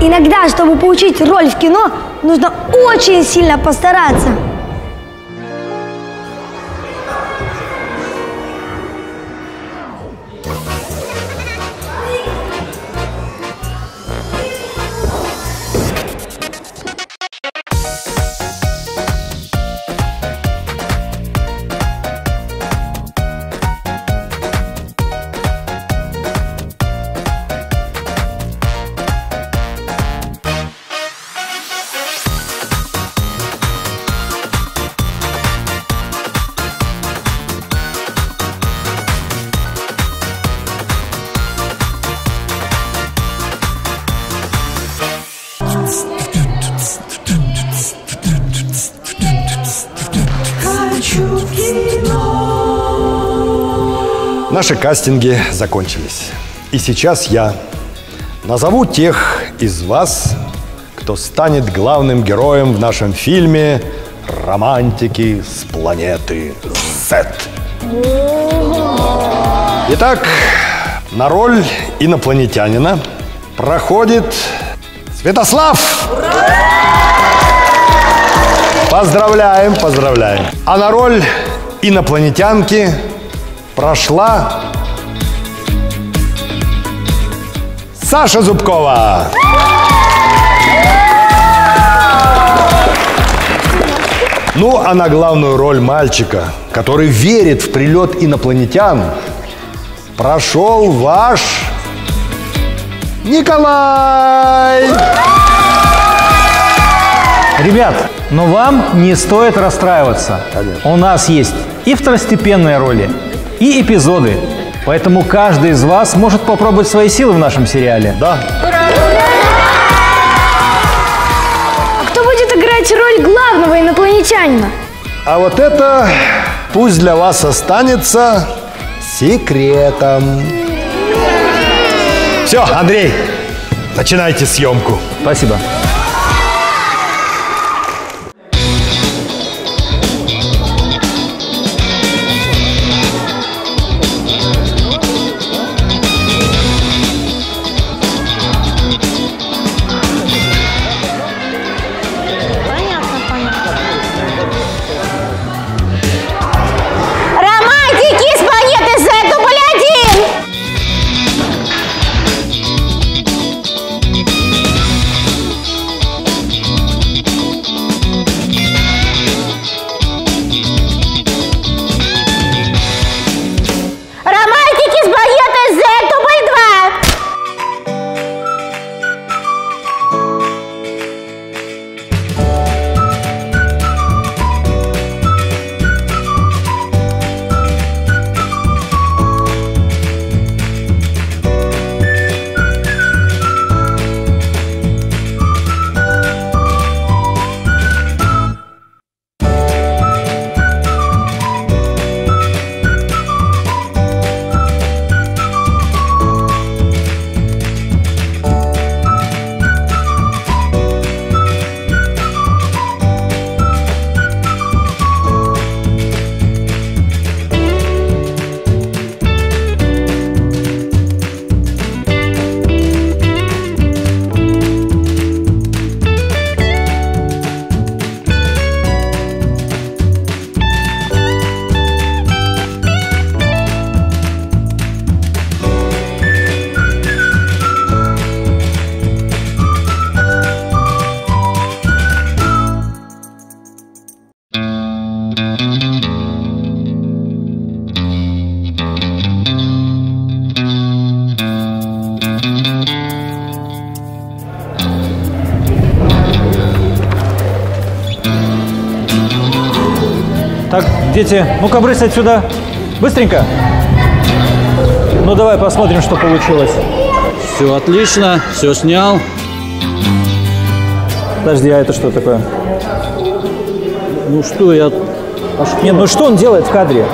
Иногда, чтобы получить роль в кино, нужно очень сильно постараться. Наши кастинги закончились. И сейчас я назову тех из вас, кто станет главным героем в нашем фильме «Романтики с планеты Z». Итак, на роль инопланетянина проходит Святослав! Поздравляем, поздравляем. А на роль инопланетянки прошла Саша Зубкова. Ну, а на главную роль мальчика, который верит в прилет инопланетян, прошел ваш Николай. Ребят, но вам не стоит расстраиваться. Конечно. У нас есть и второстепенные роли, и эпизоды. Поэтому каждый из вас может попробовать свои силы в нашем сериале. Да, А кто будет играть роль главного инопланетянина? А вот это пусть для вас останется секретом. Все, Андрей, начинайте съемку. Спасибо. Так, дети, ну-ка брысь отсюда. Быстренько. Ну давай посмотрим, что получилось. Все отлично, все снял. Подожди, а это что такое? Ну что, я... Нет, ну что он делает в кадре?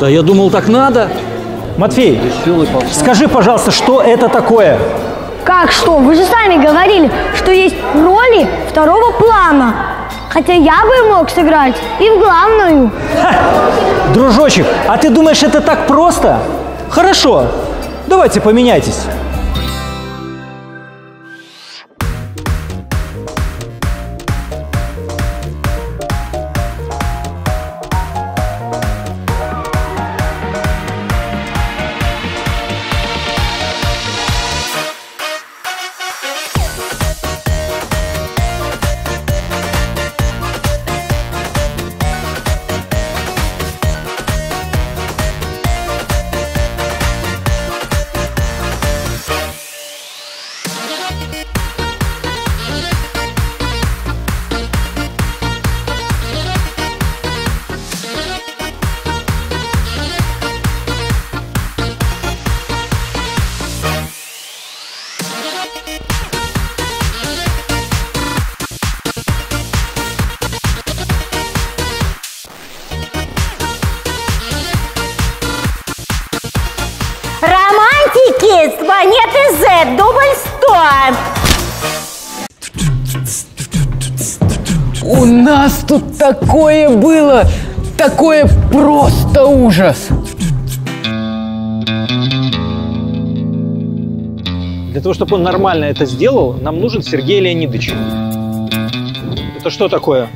Да я думал, так надо. Матфей, скажи, пожалуйста, что это такое? Как что? Вы же сами говорили, что есть роли второго плана. Хотя я бы мог сыграть и в главную. Дружочек, а ты думаешь, это так просто? Хорошо, давайте поменяйтесь. У нас тут такое было, такое просто ужас. Для того, чтобы он нормально это сделал, нам нужен Сергей Леонидович. Это что такое?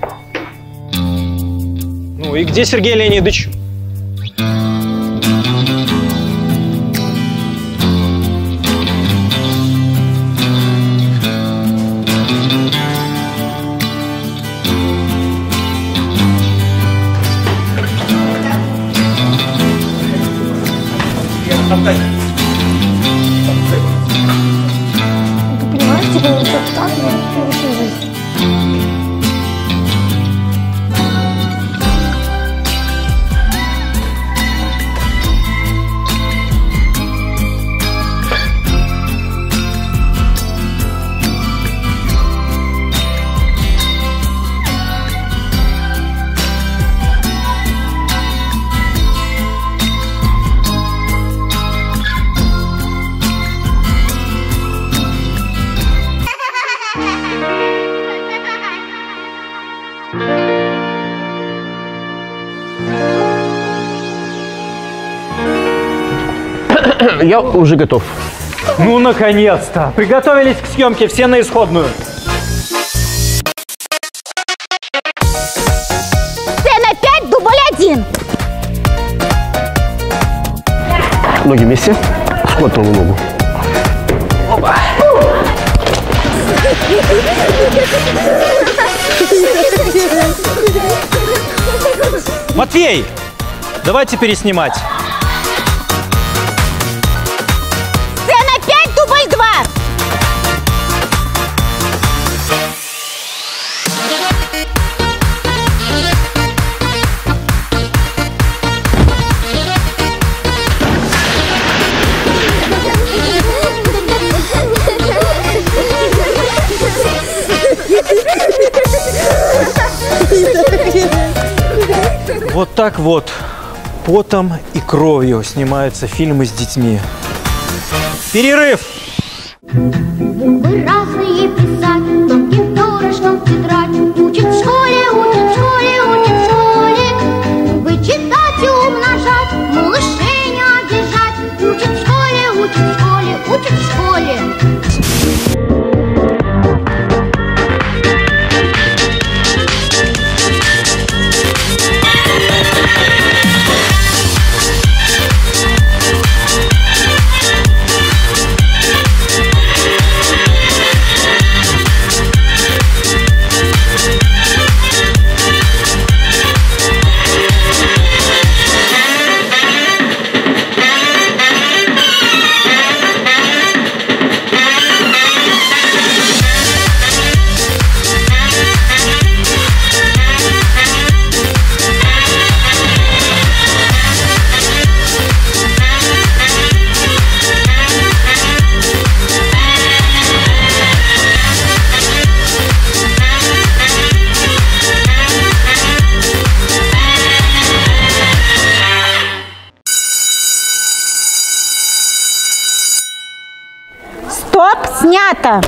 Ну и где Сергей Леонидович? Я уже готов. Ну, наконец-то! Приготовились к съемке, все на исходную. Сцена 5, дубль 1. Ноги вместе. Схватывал ногу. Матвей, давайте переснимать. Так вот, потом и кровью снимаются фильмы с детьми. Перерыв! Стоп,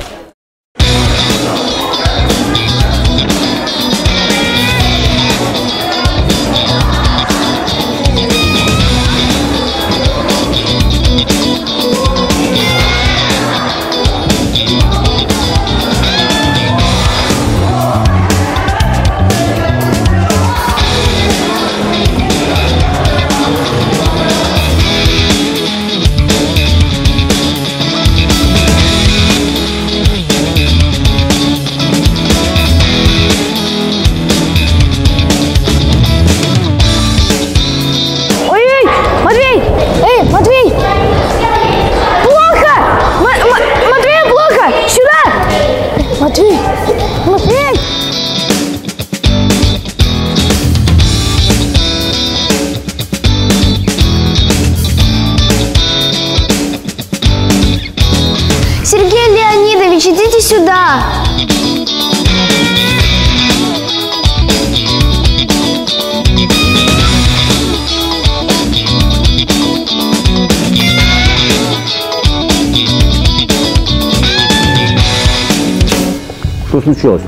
случилось?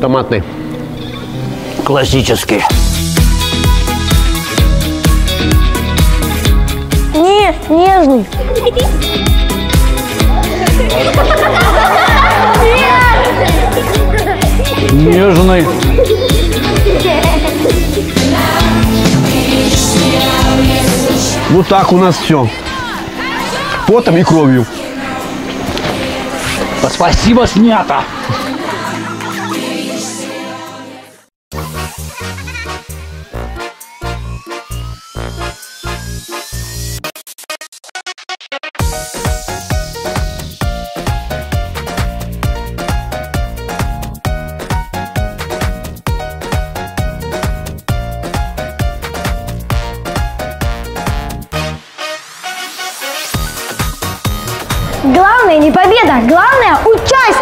Томатный. Классический. Нежный. Нежный. Вот так у нас все. Потом и кровью. Спасибо, снято.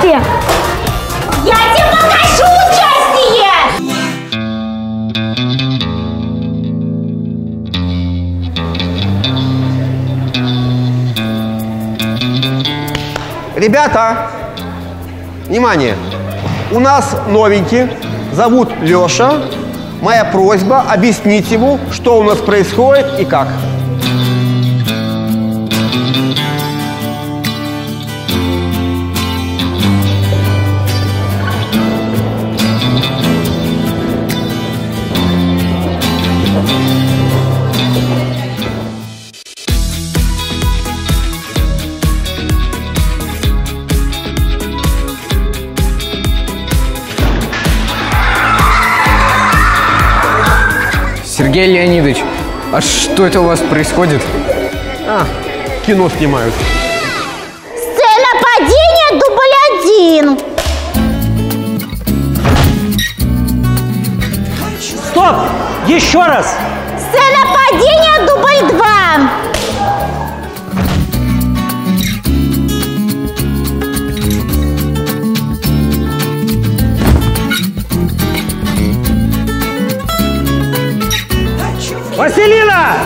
Участие. Я тебе покажу участие! Ребята, внимание! У нас новенький, зовут Леша. Моя просьба объяснить ему, что у нас происходит и как. Сергей Леонидович, а что это у вас происходит? А, кино снимают. Сцена падения, дубль один. Стоп! Еще раз! Сцена падения, Василина!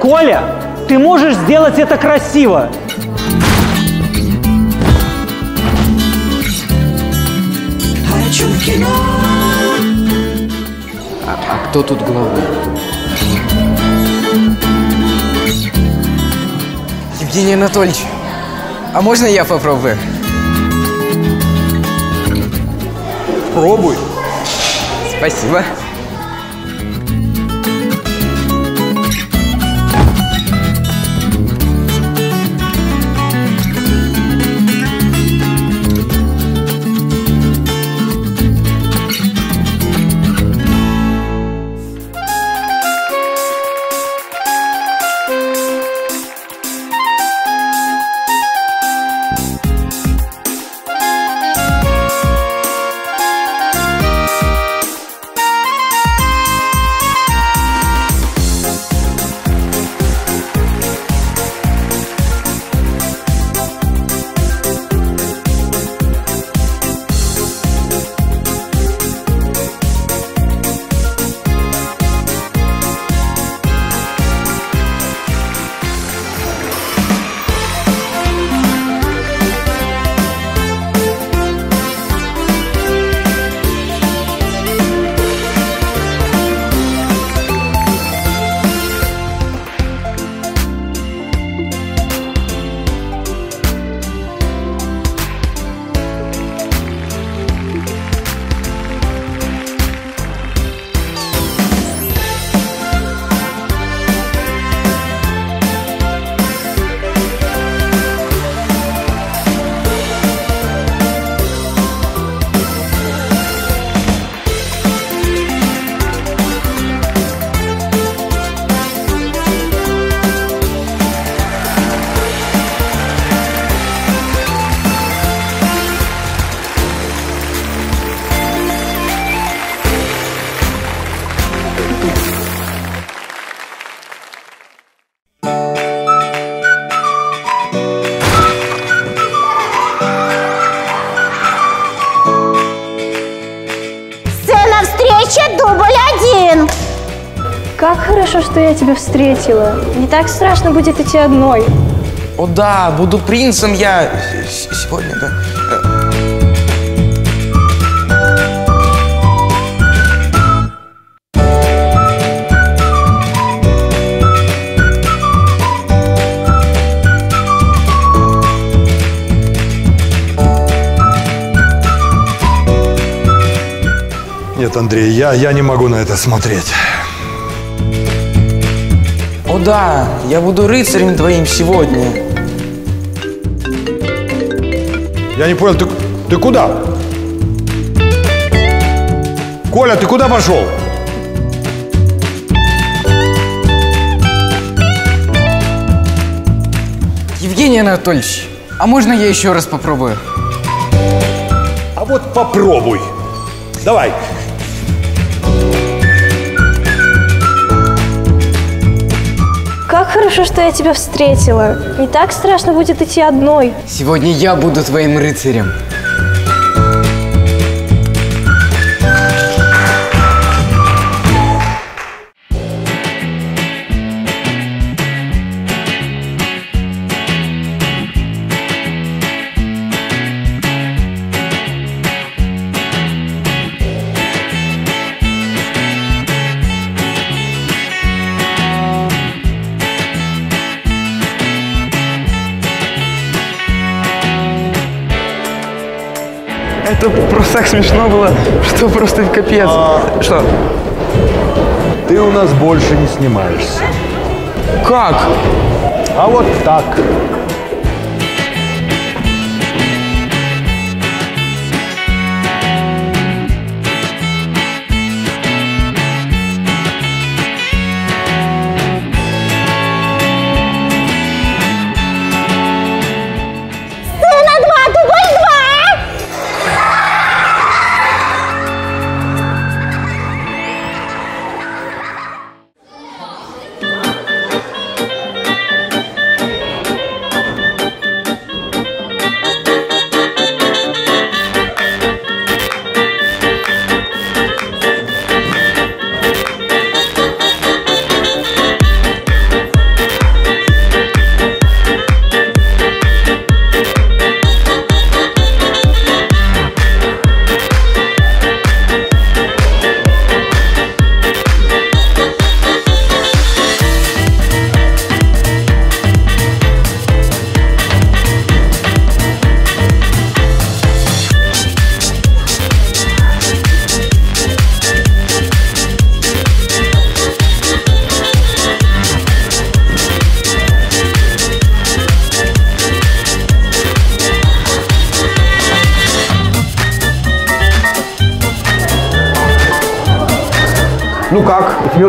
Коля, ты можешь сделать это красиво. А кто тут главный? Евгений Анатольевич, а можно я попробую? Пробуй. Спасибо. Тебя встретила. Не так страшно будет идти одной. О да, буду принцем я сегодня, да. Нет, Андрей, я, я не могу на это смотреть. О да, я буду рыцарем твоим сегодня. Я не понял, ты, ты куда? Коля, ты куда пошел? Евгений Анатольевич, а можно я еще раз попробую? А вот попробуй. Давай. Как хорошо, что я тебя встретила. Не так страшно будет идти одной. Сегодня я буду твоим рыцарем. Смешно было, что просто капец. Что? Ты у нас больше не снимаешься. Как? А вот так.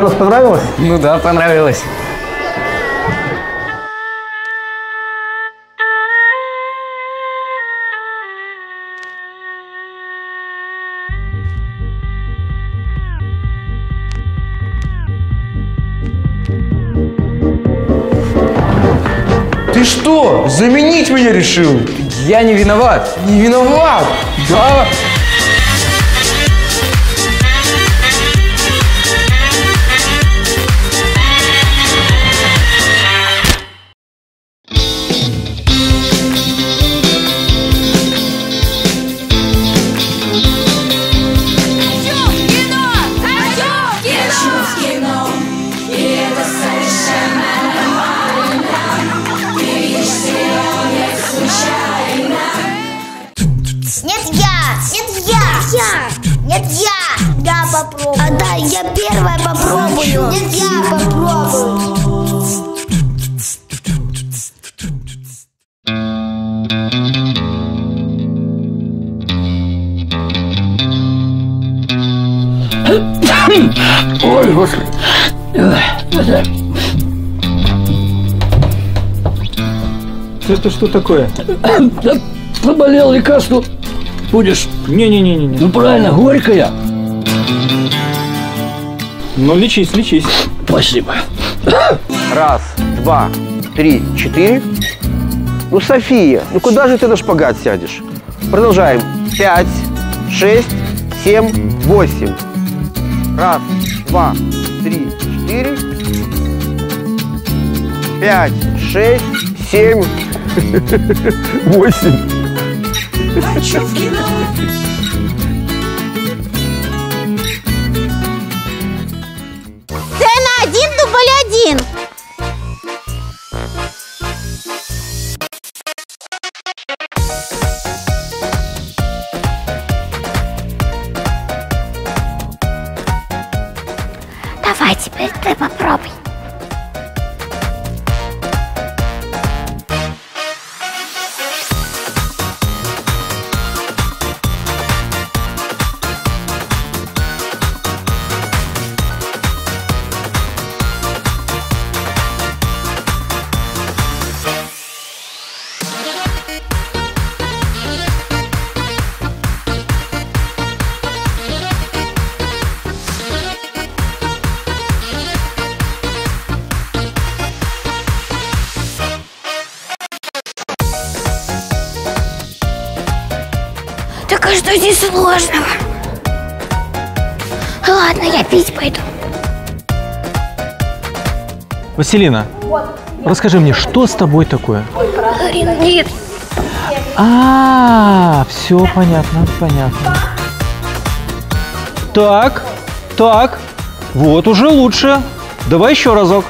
Нас понравилось? Ну да, понравилось. Ты что, заменить меня решил? Я не виноват. Не виноват. Да. Это что такое? Да заболел лекарство. Будешь? Не-не-не-не. Ну правильно, горькая. Ну, лечись, лечись. Спасибо. Раз, два, три, четыре. Ну, София, ну куда же ты на шпагат сядешь? Продолжаем. Пять, шесть, семь, восемь. Раз, два, три, четыре, пять, шесть, семь, восемь. Сцена один, дубль один. Давай теперь ты попробуй. Сложного? Ладно, я пить пойду. Василина, расскажи мне, что с тобой такое? Нет. А, все понятно, понятно. Так, так, вот уже лучше. Давай еще разок.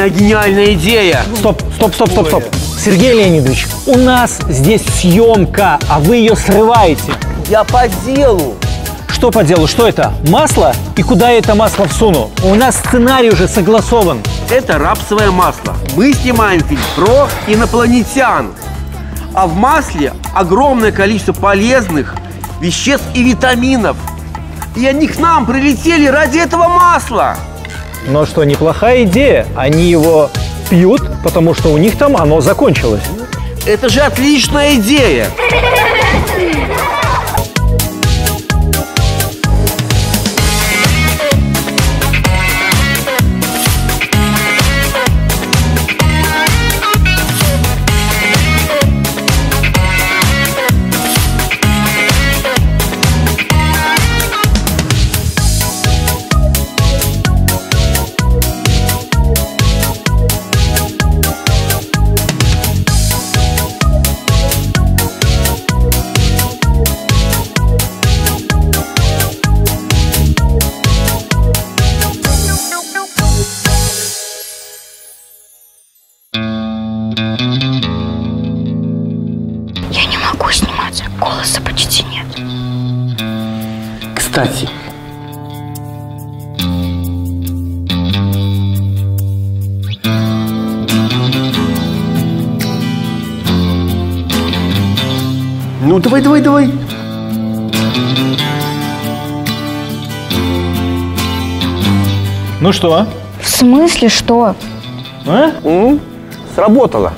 Меня гениальная идея. Стоп, стоп, стоп, стоп, стоп. Сергей Леонидович, у нас здесь съемка, а вы ее срываете. Я по делу. Что по делу? Что это? Масло? И куда я это масло всуну? У нас сценарий уже согласован. Это рапсовое масло. Мы снимаем фильм про инопланетян. А в масле огромное количество полезных веществ и витаминов. И они к нам прилетели ради этого масла. Но что, неплохая идея. Они его пьют, потому что у них там оно закончилось. Это же отличная идея. давай, давай. Ну что? В смысле что? А? М? Сработало.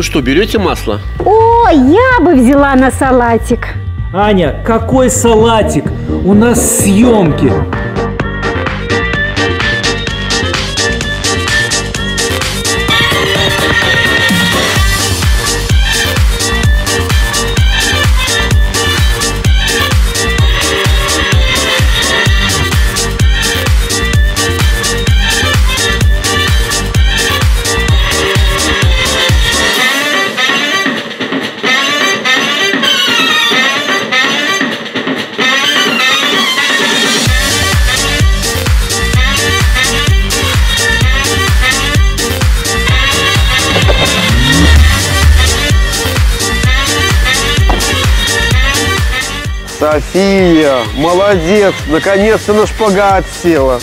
Ну что, берете масло? О, я бы взяла на салатик. Аня, какой салатик? У нас съемки. София, молодец, наконец-то на шпагат села.